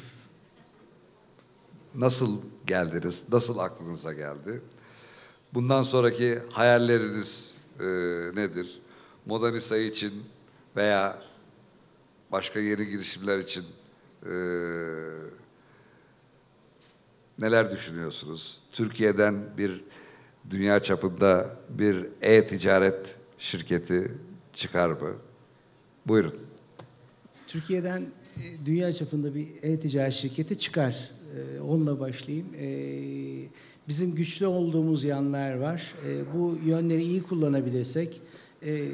nasıl geldiniz? Nasıl aklınıza geldi? Bundan sonraki hayalleriniz e, nedir? Modernisa için veya başka yeni girişimler için e, neler düşünüyorsunuz? Türkiye'den bir dünya çapında bir e-ticaret şirketi çıkar mı? Buyurun. Türkiye'den e, dünya çapında bir e-ticaret şirketi çıkar. E, Onunla başlayayım. E, Bizim güçlü olduğumuz yanlar var. E, Bu yönleri iyi kullanabilirsek, e,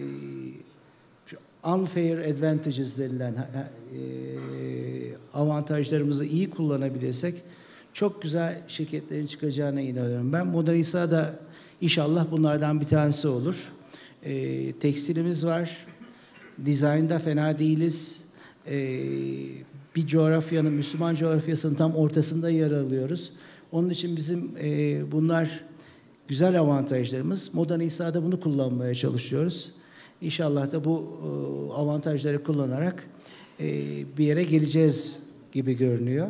unfair advantages denilen e, avantajlarımızı iyi kullanabilirsek çok güzel şirketlerin çıkacağına inanıyorum. Ben Modernisa da inşallah bunlardan bir tanesi olur. E, tekstilimiz var. Dizaynda fena değiliz. E, bir coğrafyanın, Müslüman coğrafyasının tam ortasında yer alıyoruz. Onun için bizim e, bunlar güzel avantajlarımız. Modern İsa'da bunu kullanmaya çalışıyoruz. İnşallah da bu e, avantajları kullanarak e, bir yere geleceğiz gibi görünüyor.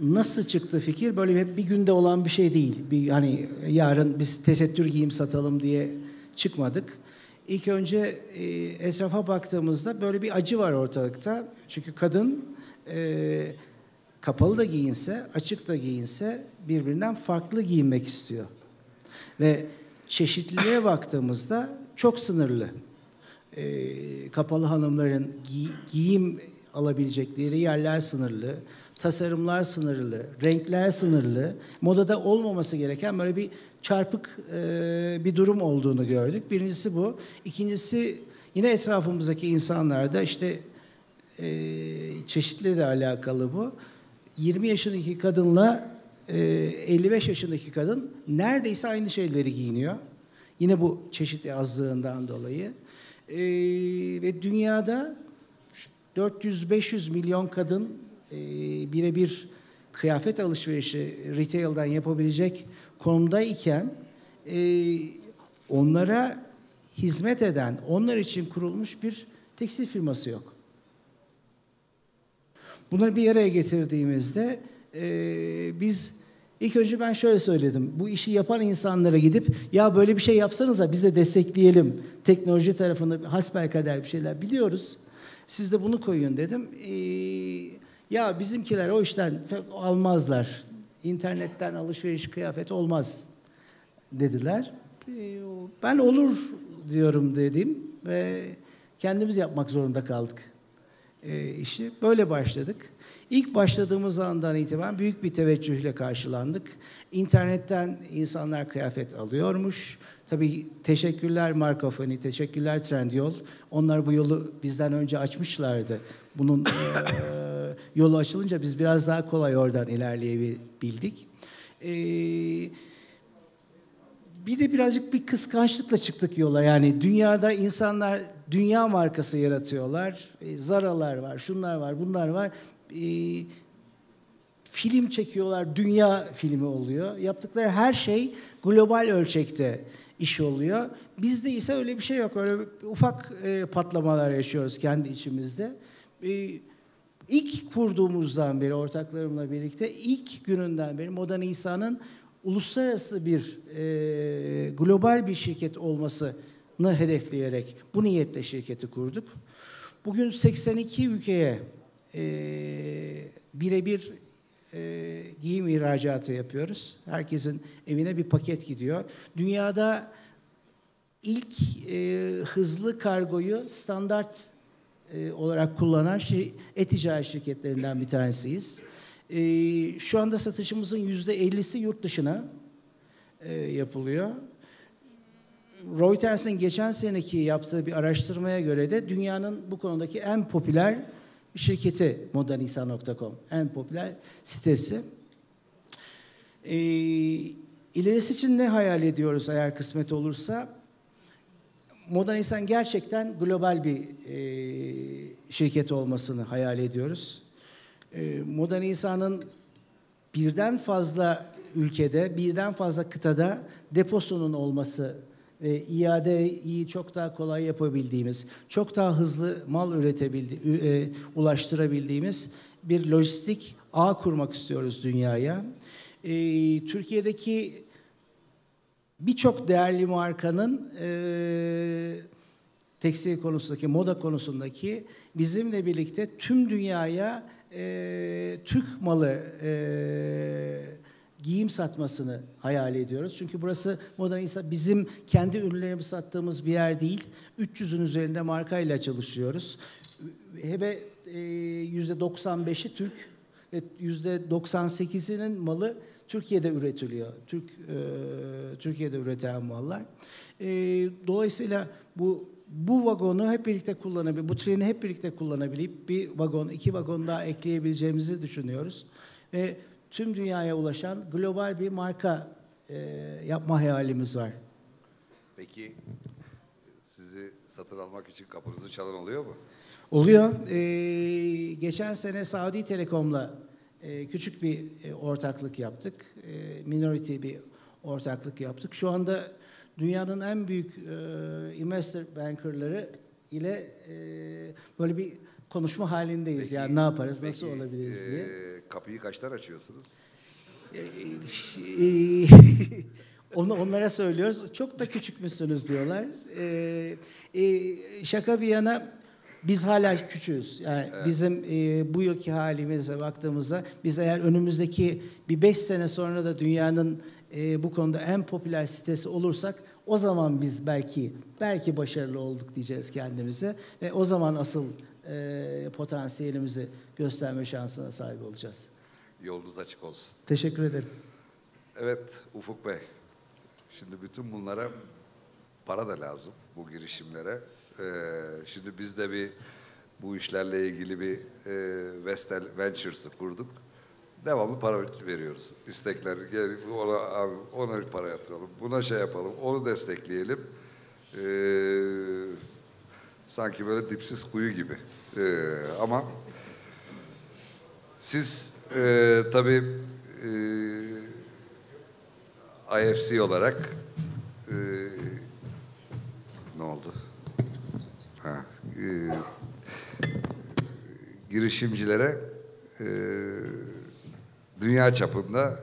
Nasıl çıktı fikir? Böyle hep bir günde olan bir şey değil. Bir hani yarın biz tesettür giyim satalım diye çıkmadık. İlk önce e, etrafa baktığımızda böyle bir acı var ortalıkta. Çünkü kadın e, kapalı da giyinse, açık da giyinse birbirinden farklı giyinmek istiyor. Ve çeşitliliğe baktığımızda çok sınırlı. Ee, kapalı hanımların gi- giyim alabilecekleri yerler sınırlı, tasarımlar sınırlı, renkler sınırlı. Modada olmaması gereken böyle bir çarpık e, bir durum olduğunu gördük. Birincisi bu. İkincisi yine etrafımızdaki insanlarda işte e, çeşitliliğe alakalı bu. 20 yaşındaki kadınla e, 55 yaşındaki kadın neredeyse aynı şeyleri giyiniyor. Yine bu çeşitli azlığından dolayı. E, ve dünyada 400-500 milyon kadın e, birebir kıyafet alışverişi retail'dan yapabilecek konumdayken e, onlara hizmet eden, onlar için kurulmuş bir tekstil firması yok. Bunları bir araya getirdiğimizde e, biz ilk önce ben şöyle söyledim. Bu işi yapan insanlara gidip ya böyle bir şey yapsanıza biz de destekleyelim. Teknoloji tarafında hasbelkader bir şeyler biliyoruz. Siz de bunu koyun dedim. E, ya bizimkiler o işten almazlar. İnternetten alışveriş kıyafet olmaz dediler. E, ben olur diyorum dedim ve kendimiz yapmak zorunda kaldık e, işi. Böyle başladık. İlk başladığımız andan itibaren büyük bir teveccühle karşılandık. İnternetten insanlar kıyafet alıyormuş. Tabii teşekkürler Markofoni, teşekkürler Trendyol. Onlar bu yolu bizden önce açmışlardı. Bunun e, yolu açılınca biz biraz daha kolay oradan ilerleyebildik. E, bir de birazcık bir kıskançlıkla çıktık yola. Yani dünyada insanlar dünya markası yaratıyorlar. E, Zara'lar var, şunlar var, bunlar var. E, film çekiyorlar, dünya filmi oluyor. Yaptıkları her şey global ölçekte iş oluyor. Bizde ise öyle bir şey yok. Öyle ufak e, patlamalar yaşıyoruz kendi içimizde. E, ilk kurduğumuzdan beri ortaklarımla birlikte ilk gününden beri Moda Nisa'nın uluslararası bir e, global bir şirket olmasını hedefleyerek bu niyetle şirketi kurduk. Bugün 82 ülkeye e, birebir e, giyim ihracatı yapıyoruz. Herkesin evine bir paket gidiyor. Dünyada ilk e, hızlı kargoyu standart e, olarak kullanan şey, e-ticaret şirketlerinden bir tanesiyiz. E, şu anda satışımızın yüzde 50'si yurt dışına e, yapılıyor. Reuters'in geçen seneki yaptığı bir araştırmaya göre de dünyanın bu konudaki en popüler şirketi modernisa.com. En popüler sitesi. E, ilerisi için ne hayal ediyoruz eğer kısmet olursa? Modern İnsan gerçekten global bir e, şirket olmasını hayal ediyoruz. E, Modern İnsan'ın birden fazla ülkede, birden fazla kıtada deposunun olması ve iadeyi çok daha kolay yapabildiğimiz, çok daha hızlı mal üretebildi, e, ulaştırabildiğimiz bir lojistik ağ kurmak istiyoruz dünyaya. E, Türkiye'deki birçok değerli markanın e, tekstil konusundaki, moda konusundaki bizimle birlikte tüm dünyaya e, Türk malı e, giyim satmasını hayal ediyoruz. Çünkü burası Modern İsa bizim kendi ürünlerimizi sattığımız bir yer değil. 300'ün üzerinde markayla çalışıyoruz. Hebe e, %95'i Türk ve %98'inin malı Türkiye'de üretiliyor. Türk e, Türkiye'de üretilen mallar. E, dolayısıyla bu bu vagonu hep birlikte kullanabilip, bu treni hep birlikte kullanabilip bir vagon, iki vagon daha ekleyebileceğimizi düşünüyoruz. Ve tüm dünyaya ulaşan global bir marka e, yapma hayalimiz var. Peki sizi satın almak için kapınızı çalan oluyor mu? Oluyor. Ee, geçen sene Saudi Telekom'la e, küçük bir e, ortaklık yaptık. E, minority bir ortaklık yaptık. Şu anda dünyanın en büyük e, investor bankerları ile e, böyle bir konuşma halindeyiz. Peki- yani ne yaparız, peki, nasıl olabiliriz diye. e, kapıyı kaçtan açıyorsunuz? Onu onlara söylüyoruz. Çok da küçük müsünüz diyorlar. Ee, e, şaka bir yana biz hala küçüğüz. Yani bizim e, bu yılki halimize baktığımızda biz eğer önümüzdeki bir beş sene sonra da dünyanın e, bu konuda en popüler sitesi olursak o zaman biz belki belki başarılı olduk diyeceğiz kendimize ve o zaman asıl e, potansiyelimizi gösterme şansına sahip olacağız. Yolunuz açık olsun. Teşekkür ederim. Evet Ufuk Bey. Şimdi bütün bunlara para da lazım bu girişimlere. Ee, şimdi biz de bir bu işlerle ilgili bir e, Vestel Ventures'ı kurduk. Devamlı para veriyoruz. İstekler gel ona abi ona bir para yatıralım. Buna şey yapalım. Onu destekleyelim. Ee, sanki böyle dipsiz kuyu gibi. Ee, ama siz e, tabii e, IFC olarak e, ne oldu? Ha, e, girişimcilere e, dünya çapında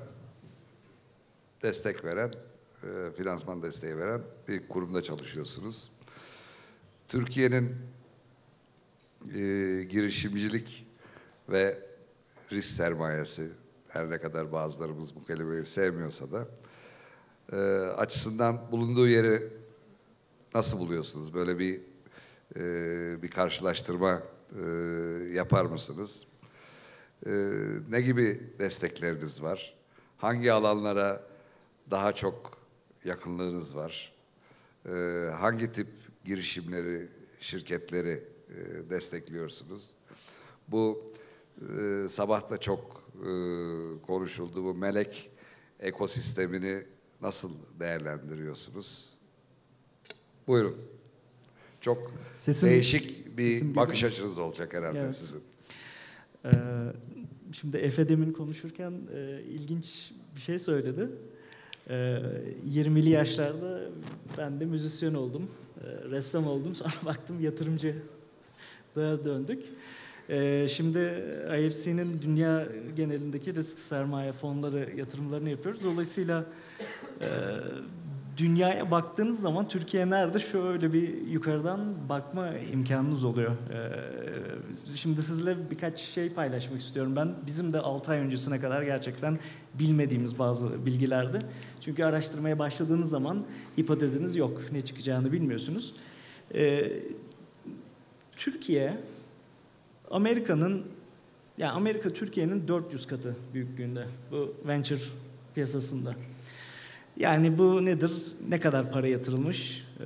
destek veren, e, finansman desteği veren bir kurumda çalışıyorsunuz. Türkiye'nin e, girişimcilik ve risk sermayesi her ne kadar bazılarımız bu kelimeyi sevmiyorsa da e, açısından bulunduğu yeri nasıl buluyorsunuz? Böyle bir e, bir karşılaştırma e, yapar mısınız? E, ne gibi destekleriniz var? Hangi alanlara daha çok yakınlığınız var? E, hangi tip girişimleri, şirketleri e, destekliyorsunuz? Bu e, sabah da çok e, konuşuldu bu melek ekosistemini nasıl değerlendiriyorsunuz? Buyurun. Çok Sesim- değişik bir sesim bakış geliyor. açınız olacak herhalde Evet. sizin. Ee, şimdi Efe demin konuşurken e, ilginç bir şey söyledi. Ee, 20'li yaşlarda ben de müzisyen oldum, e, ressam oldum. Sonra baktım yatırımcı da döndük. Ee, şimdi IFC'nin dünya genelindeki risk sermaye fonları yatırımlarını yapıyoruz. Dolayısıyla e, dünyaya baktığınız zaman Türkiye nerede şöyle bir yukarıdan bakma imkanınız oluyor. Ee, şimdi sizle birkaç şey paylaşmak istiyorum ben. Bizim de 6 ay öncesine kadar gerçekten bilmediğimiz bazı bilgilerdi. Çünkü araştırmaya başladığınız zaman hipoteziniz yok. Ne çıkacağını bilmiyorsunuz. Ee, Türkiye Amerika'nın yani Amerika Türkiye'nin 400 katı büyüklüğünde bu venture piyasasında. Yani bu nedir? Ne kadar para yatırılmış? Ee,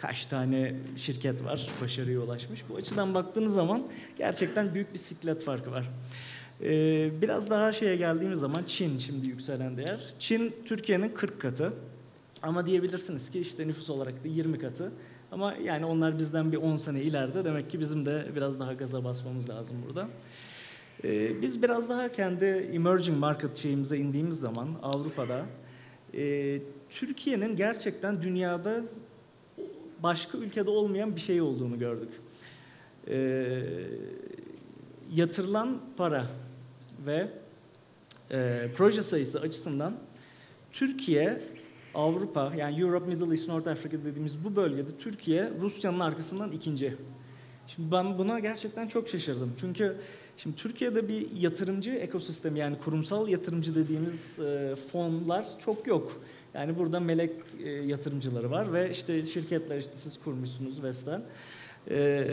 kaç tane şirket var başarıya ulaşmış? Bu açıdan baktığınız zaman gerçekten büyük bir siklet farkı var. Ee, biraz daha şeye geldiğimiz zaman Çin şimdi yükselen değer. Çin Türkiye'nin 40 katı. Ama diyebilirsiniz ki işte nüfus olarak da 20 katı. Ama yani onlar bizden bir 10 sene ileride. Demek ki bizim de biraz daha gaza basmamız lazım burada. Ee, biz biraz daha kendi emerging market şeyimize indiğimiz zaman Avrupa'da e, Türkiye'nin gerçekten dünyada başka ülkede olmayan bir şey olduğunu gördük. E, yatırılan para ve e, proje sayısı açısından Türkiye, Avrupa yani Europe, Middle East, North Africa dediğimiz bu bölgede Türkiye Rusya'nın arkasından ikinci. Şimdi ben buna gerçekten çok şaşırdım. Çünkü şimdi Türkiye'de bir yatırımcı ekosistemi yani kurumsal yatırımcı dediğimiz e, fonlar çok yok. Yani burada melek e, yatırımcıları var ve işte şirketler işte siz kurmuşsunuz Vestel. E,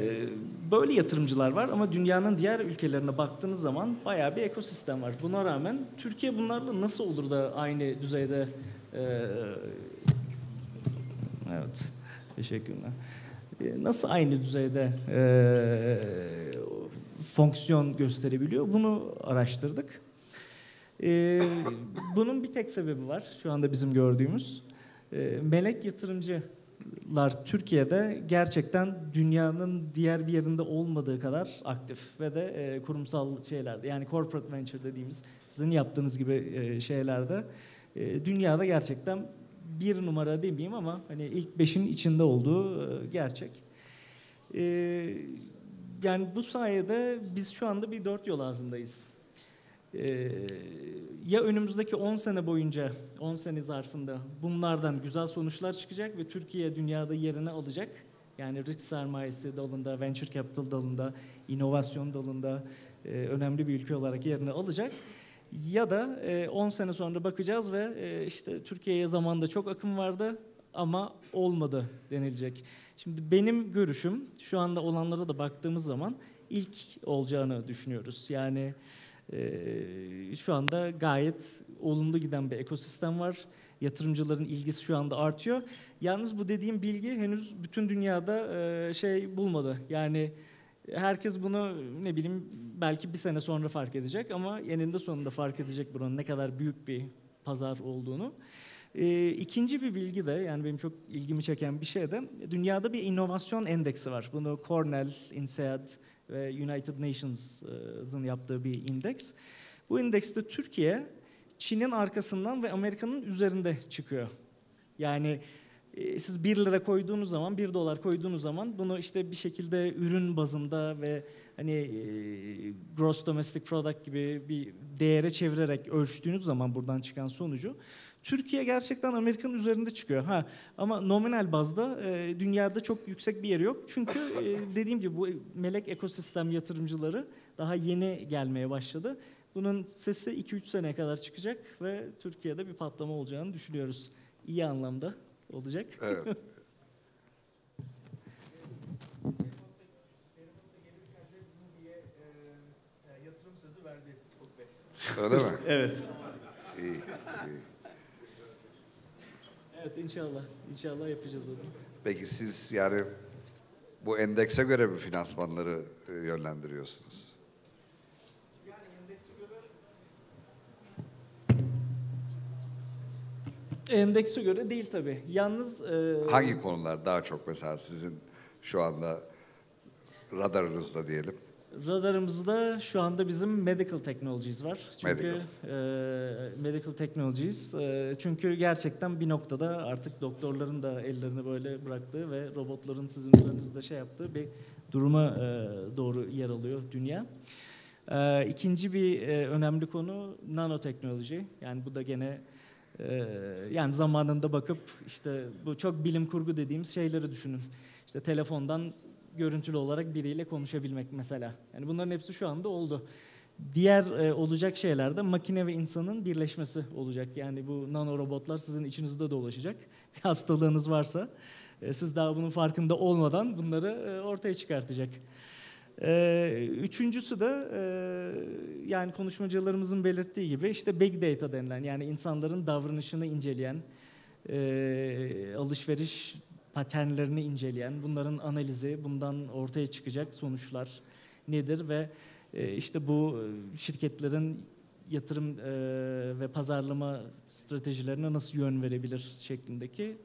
böyle yatırımcılar var ama dünyanın diğer ülkelerine baktığınız zaman bayağı bir ekosistem var. Buna rağmen Türkiye bunlarla nasıl olur da aynı düzeyde e, evet teşekkürler. E, Nasıl aynı düzeyde e, fonksiyon gösterebiliyor? Bunu araştırdık. E, bunun bir tek sebebi var şu anda bizim gördüğümüz. E, melek yatırımcılar Türkiye'de gerçekten dünyanın diğer bir yerinde olmadığı kadar aktif ve de e, kurumsal şeylerde yani corporate venture dediğimiz sizin yaptığınız gibi e, şeylerde e, dünyada gerçekten bir numara demeyeyim ama hani ilk beşin içinde olduğu e, gerçek. E, yani bu sayede biz şu anda bir dört yol ağzındayız. E, ya önümüzdeki 10 sene boyunca, 10 sene zarfında bunlardan güzel sonuçlar çıkacak ve Türkiye dünyada yerini alacak. Yani risk sermayesi dalında, venture capital dalında, inovasyon dalında e, önemli bir ülke olarak yerini alacak. Ya da e, 10 sene sonra bakacağız ve e, işte Türkiye'ye zamanda çok akım vardı ama olmadı denilecek. Şimdi benim görüşüm şu anda olanlara da baktığımız zaman ilk olacağını düşünüyoruz. Yani e, şu anda gayet olumlu giden bir ekosistem var. Yatırımcıların ilgisi şu anda artıyor. Yalnız bu dediğim bilgi henüz bütün dünyada e, şey bulmadı. Yani herkes bunu ne bileyim belki bir sene sonra fark edecek ama eninde sonunda fark edecek buranın ne kadar büyük bir pazar olduğunu. Ee, ikinci bir bilgi de yani benim çok ilgimi çeken bir şey de dünyada bir inovasyon endeksi var. Bunu Cornell, INSEAD ve United Nations'ın yaptığı bir indeks. Bu indekste Türkiye Çin'in arkasından ve Amerika'nın üzerinde çıkıyor. Yani e, siz 1 lira koyduğunuz zaman, 1 dolar koyduğunuz zaman bunu işte bir şekilde ürün bazında ve hani e, gross domestic product gibi bir değere çevirerek ölçtüğünüz zaman buradan çıkan sonucu Türkiye gerçekten Amerika'nın üzerinde çıkıyor. Ha ama nominal bazda e, dünyada çok yüksek bir yeri yok. Çünkü e, dediğim gibi bu melek ekosistem yatırımcıları daha yeni gelmeye başladı. Bunun sesi 2-3 seneye kadar çıkacak ve Türkiye'de bir patlama olacağını düşünüyoruz. İyi anlamda olacak. Evet. Ufuk Bey. Öyle mi? Evet. İyi, iyi. Evet inşallah. İnşallah yapacağız onu. Peki siz yani bu endekse göre mi finansmanları e, yönlendiriyorsunuz? Endekse göre değil tabii. Yalnız e, Hangi konular daha çok mesela sizin şu anda radarınızda diyelim? Radarımızda şu anda bizim medical technologies var. Çünkü Medical. e, medical technologies e, çünkü gerçekten bir noktada artık doktorların da ellerini böyle bıraktığı ve robotların sizin üzerinizde şey yaptığı bir duruma e, doğru yer alıyor dünya. E, ikinci bir e, önemli konu nanoteknoloji. Yani bu da gene e, yani zamanında bakıp işte bu çok bilim kurgu dediğimiz şeyleri düşünün. İşte telefondan görüntülü olarak biriyle konuşabilmek mesela. Yani bunların hepsi şu anda oldu. Diğer e, olacak şeyler de makine ve insanın birleşmesi olacak. Yani bu nano robotlar sizin içinizde dolaşacak. Bir hastalığınız varsa e, siz daha bunun farkında olmadan bunları e, ortaya çıkartacak. E, üçüncüsü de e, yani konuşmacılarımızın belirttiği gibi işte big data denilen yani insanların davranışını inceleyen, e, alışveriş paternlerini inceleyen, bunların analizi, bundan ortaya çıkacak sonuçlar nedir ve e, işte bu e, şirketlerin yatırım e, ve pazarlama stratejilerine nasıl yön verebilir şeklindeki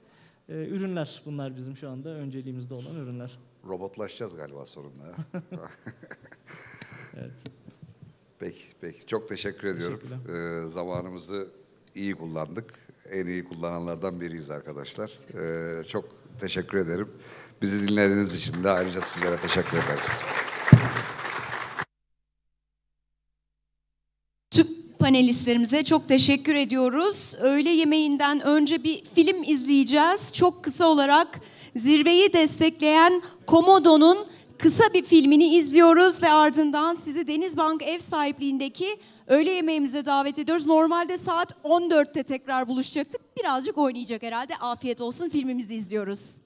ürünler. Bunlar bizim şu anda önceliğimizde olan ürünler. Robotlaşacağız galiba sonunda. Evet. peki, peki. Çok teşekkür ediyorum. Ee, zamanımızı iyi kullandık. En iyi kullananlardan biriyiz arkadaşlar. Ee, çok teşekkür ederim. Bizi dinlediğiniz için de ayrıca sizlere teşekkür ederiz. panelistlerimize çok teşekkür ediyoruz. Öğle yemeğinden önce bir film izleyeceğiz. Çok kısa olarak zirveyi destekleyen Komodo'nun kısa bir filmini izliyoruz ve ardından sizi Denizbank ev sahipliğindeki öğle yemeğimize davet ediyoruz. Normalde saat 14'te tekrar buluşacaktık. Birazcık oynayacak herhalde. Afiyet olsun filmimizi izliyoruz.